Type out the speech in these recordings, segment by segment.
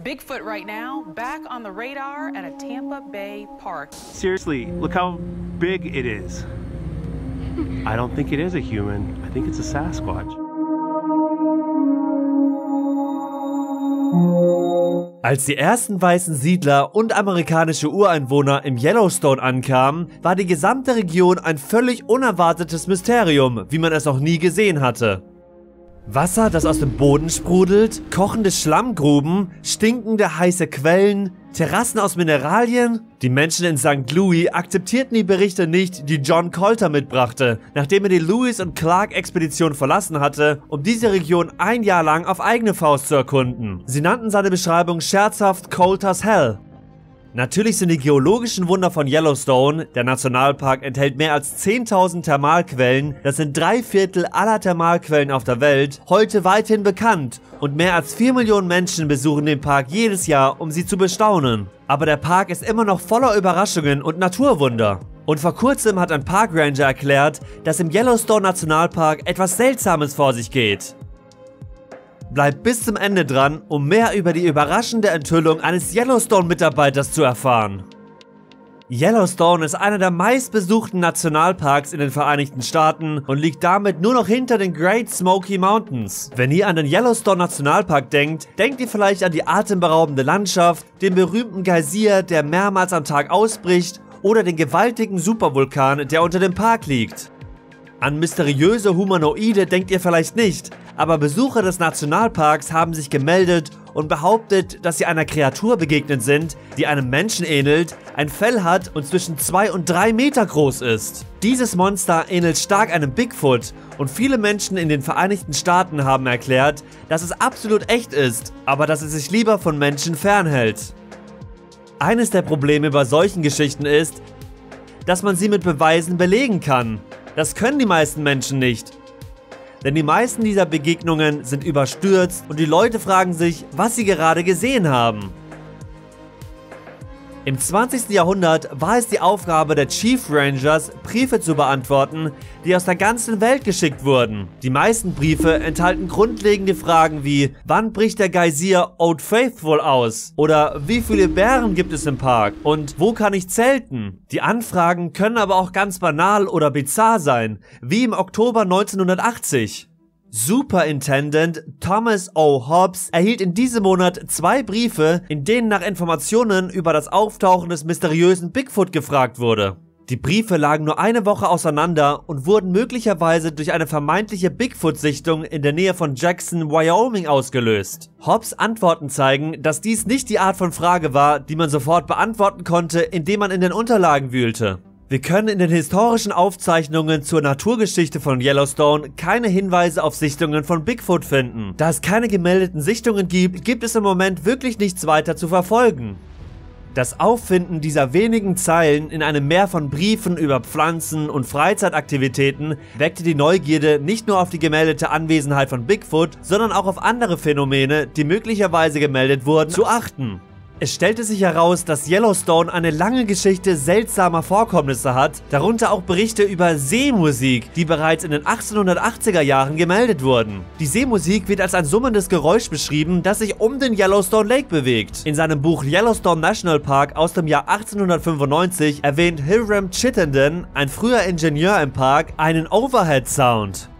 Bigfoot right now, back on the radar at a Tampa Bay park. Seriously, look how big it is. I don't think it is a human. I think it's a Sasquatch. Als die ersten weißen Siedler und amerikanische Ureinwohner im Yellowstone ankamen, war die gesamte Region ein völlig unerwartetes Mysterium, wie man es noch nie gesehen hatte. Wasser, das aus dem Boden sprudelt, kochende Schlammgruben, stinkende heiße Quellen, Terrassen aus Mineralien? Die Menschen in St. Louis akzeptierten die Berichte nicht, die John Colter mitbrachte, nachdem er die Lewis und Clark Expedition verlassen hatte, um diese Region ein Jahr lang auf eigene Faust zu erkunden. Sie nannten seine Beschreibung scherzhaft Colter's Hell. Natürlich sind die geologischen Wunder von Yellowstone, der Nationalpark enthält mehr als 10.000 Thermalquellen, das sind drei Viertel aller Thermalquellen auf der Welt, heute weithin bekannt und mehr als 4 Millionen Menschen besuchen den Park jedes Jahr, um sie zu bestaunen. Aber der Park ist immer noch voller Überraschungen und Naturwunder. Und vor kurzem hat ein Parkranger erklärt, dass im Yellowstone Nationalpark etwas Seltsames vor sich geht. Bleibt bis zum Ende dran, um mehr über die überraschende Enthüllung eines Yellowstone-Mitarbeiters zu erfahren. Yellowstone ist einer der meistbesuchten Nationalparks in den Vereinigten Staaten und liegt damit nur noch hinter den Great Smoky Mountains. Wenn ihr an den Yellowstone Nationalpark denkt, denkt ihr vielleicht an die atemberaubende Landschaft, den berühmten Geysir, der mehrmals am Tag ausbricht, oder den gewaltigen Supervulkan, der unter dem Park liegt. An mysteriöse Humanoide denkt ihr vielleicht nicht, aber Besucher des Nationalparks haben sich gemeldet und behauptet, dass sie einer Kreatur begegnet sind, die einem Menschen ähnelt, ein Fell hat und zwischen 2 und 3 Meter groß ist. Dieses Monster ähnelt stark einem Bigfoot und viele Menschen in den Vereinigten Staaten haben erklärt, dass es absolut echt ist, aber dass es sich lieber von Menschen fernhält. Eines der Probleme bei solchen Geschichten ist, dass man sie mit Beweisen belegen kann. Das können die meisten Menschen nicht denn die meisten dieser Begegnungen sind überstürzt und die Leute fragen sich, was sie gerade gesehen haben. Im 20. Jahrhundert war es die Aufgabe der Chief Rangers, Briefe zu beantworten, die aus der ganzen Welt geschickt wurden. Die meisten Briefe enthalten grundlegende Fragen wie, wann bricht der Geysir Old Faithful aus? Oder wie viele Bären gibt es im Park? Und wo kann ich zelten? Die Anfragen können aber auch ganz banal oder bizarr sein, wie im Oktober 1980. Superintendent Thomas O. Hobbs erhielt in diesem Monat zwei Briefe, in denen nach Informationen über das Auftauchen des mysteriösen Bigfoot gefragt wurde. Die Briefe lagen nur eine Woche auseinander und wurden möglicherweise durch eine vermeintliche Bigfoot-Sichtung in der Nähe von Jackson, Wyoming ausgelöst. Hobbs Antworten zeigen, dass dies nicht die Art von Frage war, die man sofort beantworten konnte, indem man in den Unterlagen wühlte. Wir können in den historischen Aufzeichnungen zur Naturgeschichte von Yellowstone keine Hinweise auf Sichtungen von Bigfoot finden. Da es keine gemeldeten Sichtungen gibt, gibt es im Moment wirklich nichts weiter zu verfolgen. Das Auffinden dieser wenigen Zeilen in einem Meer von Briefen über Pflanzen und Freizeitaktivitäten weckte die Neugierde nicht nur auf die gemeldete Anwesenheit von Bigfoot, sondern auch auf andere Phänomene, die möglicherweise gemeldet wurden, zu achten. Es stellte sich heraus, dass Yellowstone eine lange Geschichte seltsamer Vorkommnisse hat, darunter auch Berichte über Seemusik, die bereits in den 1880er Jahren gemeldet wurden. Die Seemusik wird als ein summendes Geräusch beschrieben, das sich um den Yellowstone Lake bewegt. In seinem Buch Yellowstone National Park aus dem Jahr 1895 erwähnt Hiram Chittenden, ein früher Ingenieur im Park, einen Overhead Sound.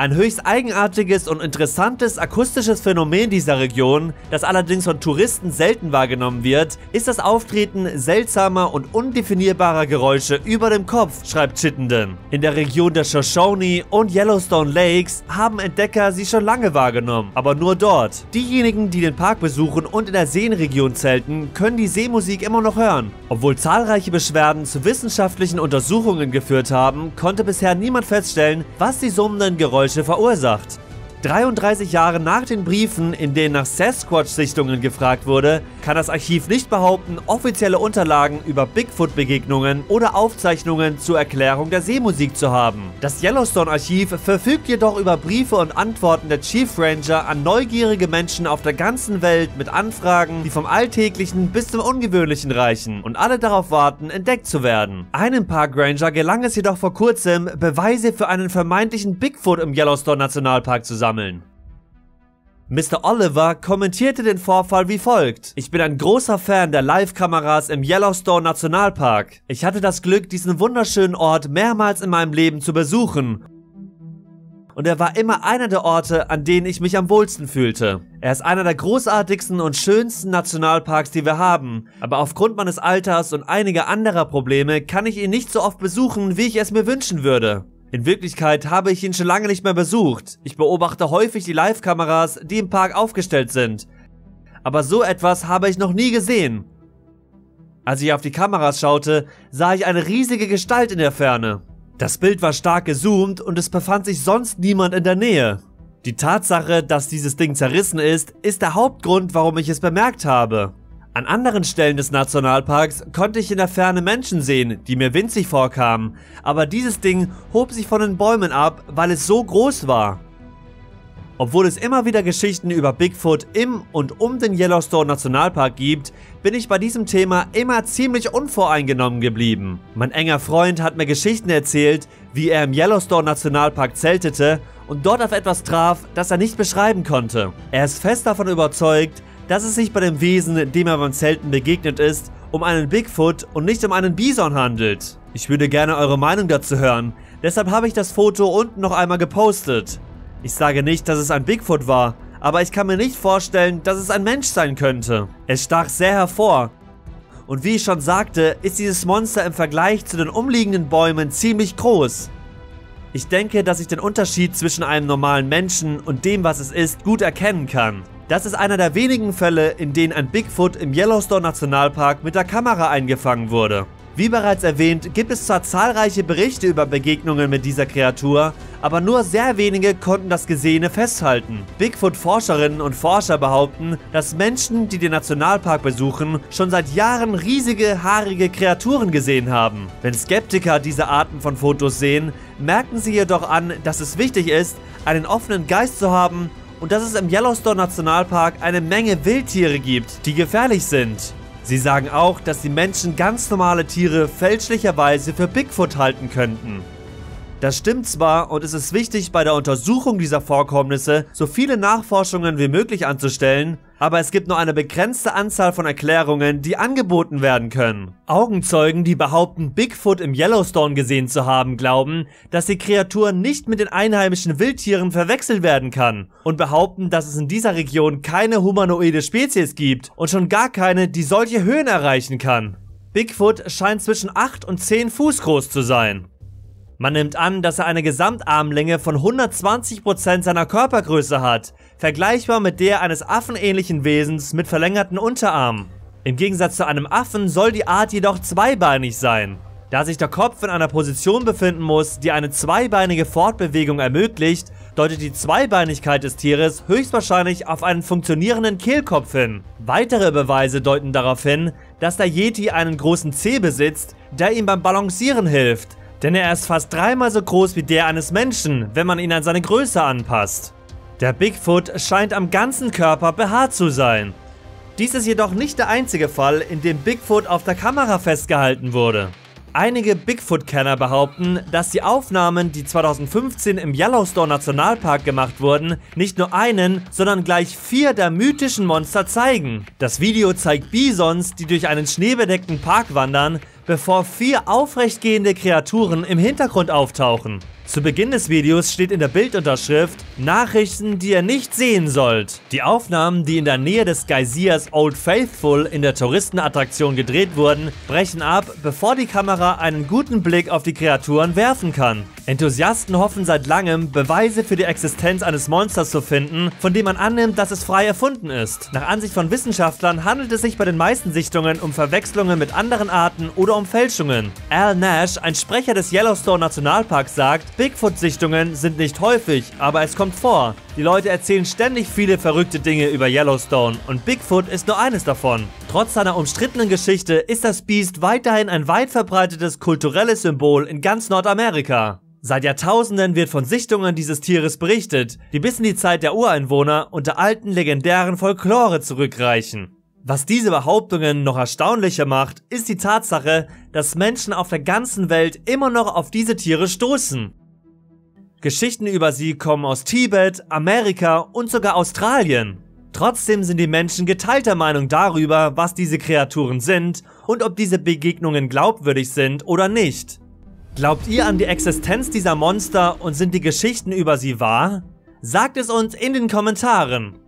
Ein höchst eigenartiges und interessantes akustisches Phänomen dieser Region, das allerdings von Touristen selten wahrgenommen wird, ist das Auftreten seltsamer und undefinierbarer Geräusche über dem Kopf, schreibt Chittenden. In der Region der Shoshone und Yellowstone Lakes haben Entdecker sie schon lange wahrgenommen, aber nur dort. Diejenigen, die den Park besuchen und in der Seenregion zelten, können die Seemusik immer noch hören. Obwohl zahlreiche Beschwerden zu wissenschaftlichen Untersuchungen geführt haben, konnte bisher niemand feststellen, was die summenden Geräusche Geräusche verursacht. 33 Jahre nach den Briefen, in denen nach Sasquatch-Sichtungen gefragt wurde, kann das Archiv nicht behaupten, offizielle Unterlagen über Bigfoot-Begegnungen oder Aufzeichnungen zur Erklärung der Seemusik zu haben. Das Yellowstone-Archiv verfügt jedoch über Briefe und Antworten der Chief Ranger an neugierige Menschen auf der ganzen Welt mit Anfragen, die vom Alltäglichen bis zum Ungewöhnlichen reichen und alle darauf warten, entdeckt zu werden. Einem Park Ranger gelang es jedoch vor kurzem, Beweise für einen vermeintlichen Bigfoot im Yellowstone Nationalpark zu sammeln. Mr. Oliver kommentierte den Vorfall wie folgt. Ich bin ein großer Fan der Live-Kameras im Yellowstone Nationalpark. Ich hatte das Glück, diesen wunderschönen Ort mehrmals in meinem Leben zu besuchen. Und er war immer einer der Orte, an denen ich mich am wohlsten fühlte. Er ist einer der großartigsten und schönsten Nationalparks, die wir haben. Aber aufgrund meines Alters und einiger anderer Probleme kann ich ihn nicht so oft besuchen, wie ich es mir wünschen würde. In Wirklichkeit habe ich ihn schon lange nicht mehr besucht. Ich beobachte häufig die Live-Kameras, die im Park aufgestellt sind. Aber so etwas habe ich noch nie gesehen. Als ich auf die Kameras schaute, sah ich eine riesige Gestalt in der Ferne. Das Bild war stark gezoomt und es befand sich sonst niemand in der Nähe. Die Tatsache, dass dieses Ding zerrissen ist, ist der Hauptgrund, warum ich es bemerkt habe. An anderen Stellen des Nationalparks konnte ich in der Ferne Menschen sehen, die mir winzig vorkamen, aber dieses Ding hob sich von den Bäumen ab, weil es so groß war. Obwohl es immer wieder Geschichten über Bigfoot im und um den Yellowstone Nationalpark gibt, bin ich bei diesem Thema immer ziemlich unvoreingenommen geblieben. Mein enger Freund hat mir Geschichten erzählt, wie er im Yellowstone Nationalpark zeltete und dort auf etwas traf, das er nicht beschreiben konnte. Er ist fest davon überzeugt, dass es sich bei dem Wesen, dem er beim Zelten begegnet ist, um einen Bigfoot und nicht um einen Bison handelt. Ich würde gerne eure Meinung dazu hören, deshalb habe ich das Foto unten noch einmal gepostet. Ich sage nicht, dass es ein Bigfoot war, aber ich kann mir nicht vorstellen, dass es ein Mensch sein könnte. Es stach sehr hervor. Und wie ich schon sagte, ist dieses Monster im Vergleich zu den umliegenden Bäumen ziemlich groß. Ich denke, dass ich den Unterschied zwischen einem normalen Menschen und dem, was es ist, gut erkennen kann. Das ist einer der wenigen Fälle, in denen ein Bigfoot im Yellowstone Nationalpark mit der Kamera eingefangen wurde. Wie bereits erwähnt, gibt es zwar zahlreiche Berichte über Begegnungen mit dieser Kreatur, aber nur sehr wenige konnten das Gesehene festhalten. Bigfoot-Forscherinnen und Forscher behaupten, dass Menschen, die den Nationalpark besuchen, schon seit Jahren riesige, haarige Kreaturen gesehen haben. Wenn Skeptiker diese Arten von Fotos sehen, merken sie jedoch an, dass es wichtig ist, einen offenen Geist zu haben und dass es im Yellowstone Nationalpark eine Menge Wildtiere gibt, die gefährlich sind. Sie sagen auch, dass die Menschen ganz normale Tiere fälschlicherweise für Bigfoot halten könnten. Das stimmt zwar und es ist wichtig bei der Untersuchung dieser Vorkommnisse so viele Nachforschungen wie möglich anzustellen, aber es gibt nur eine begrenzte Anzahl von Erklärungen, die angeboten werden können. Augenzeugen, die behaupten, Bigfoot im Yellowstone gesehen zu haben, glauben, dass die Kreatur nicht mit den einheimischen Wildtieren verwechselt werden kann und behaupten, dass es in dieser Region keine humanoide Spezies gibt und schon gar keine, die solche Höhen erreichen kann. Bigfoot scheint zwischen 8 und 10 Fuß groß zu sein. Man nimmt an, dass er eine Gesamtarmlänge von 120% seiner Körpergröße hat, vergleichbar mit der eines affenähnlichen Wesens mit verlängerten Unterarmen. Im Gegensatz zu einem Affen soll die Art jedoch zweibeinig sein. Da sich der Kopf in einer Position befinden muss, die eine zweibeinige Fortbewegung ermöglicht, deutet die Zweibeinigkeit des Tieres höchstwahrscheinlich auf einen funktionierenden Kehlkopf hin. Weitere Beweise deuten darauf hin, dass der Yeti einen großen Zeh besitzt, der ihm beim Balancieren hilft, denn er ist fast dreimal so groß wie der eines Menschen, wenn man ihn an seine Größe anpasst. Der Bigfoot scheint am ganzen Körper behaart zu sein. Dies ist jedoch nicht der einzige Fall, in dem Bigfoot auf der Kamera festgehalten wurde. Einige Bigfoot-Kenner behaupten, dass die Aufnahmen, die 2015 im Yellowstone Nationalpark gemacht wurden, nicht nur einen, sondern gleich vier der mythischen Monster zeigen. Das Video zeigt Bisons, die durch einen schneebedeckten Park wandern, bevor vier aufrechtgehende Kreaturen im Hintergrund auftauchen. Zu Beginn des Videos steht in der Bildunterschrift Nachrichten, die ihr nicht sehen sollt. Die Aufnahmen, die in der Nähe des Geysirs Old Faithful in der Touristenattraktion gedreht wurden, brechen ab, bevor die Kamera einen guten Blick auf die Kreaturen werfen kann. Enthusiasten hoffen seit langem, Beweise für die Existenz eines Monsters zu finden, von dem man annimmt, dass es frei erfunden ist. Nach Ansicht von Wissenschaftlern handelt es sich bei den meisten Sichtungen um Verwechslungen mit anderen Arten oder um Fälschungen. Al Nash, ein Sprecher des Yellowstone Nationalparks, sagt, Bigfoot-Sichtungen sind nicht häufig, aber es kommt vor. Die Leute erzählen ständig viele verrückte Dinge über Yellowstone und Bigfoot ist nur eines davon. Trotz seiner umstrittenen Geschichte ist das Biest weiterhin ein weit verbreitetes kulturelles Symbol in ganz Nordamerika. Seit Jahrtausenden wird von Sichtungen dieses Tieres berichtet, die bis in die Zeit der Ureinwohner und der alten legendären Folklore zurückreichen. Was diese Behauptungen noch erstaunlicher macht, ist die Tatsache, dass Menschen auf der ganzen Welt immer noch auf diese Tiere stoßen. Geschichten über sie kommen aus Tibet, Amerika und sogar Australien. Trotzdem sind die Menschen geteilter Meinung darüber, was diese Kreaturen sind und ob diese Begegnungen glaubwürdig sind oder nicht. Glaubt ihr an die Existenz dieser Monster und sind die Geschichten über sie wahr? Sagt es uns in den Kommentaren.